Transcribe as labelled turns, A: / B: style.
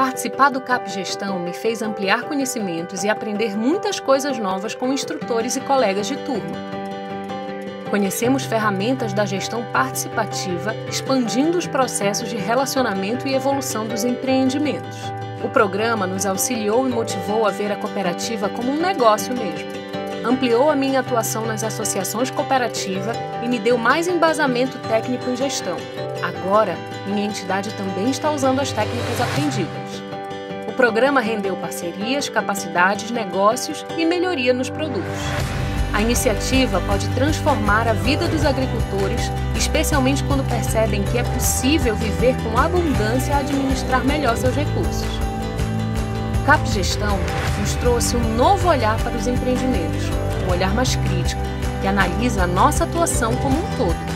A: Participar do CAP Gestão me fez ampliar conhecimentos e aprender muitas coisas novas com instrutores e colegas de turma. Conhecemos ferramentas da gestão participativa, expandindo os processos de relacionamento e evolução dos empreendimentos. O programa nos auxiliou e motivou a ver a cooperativa como um negócio mesmo ampliou a minha atuação nas associações cooperativas e me deu mais embasamento técnico em gestão. Agora, minha entidade também está usando as técnicas aprendidas. O programa rendeu parcerias, capacidades, negócios e melhoria nos produtos. A iniciativa pode transformar a vida dos agricultores, especialmente quando percebem que é possível viver com abundância e administrar melhor seus recursos. Cap Gestão nos trouxe um novo olhar para os empreendimentos, um olhar mais crítico, que analisa a nossa atuação como um todo.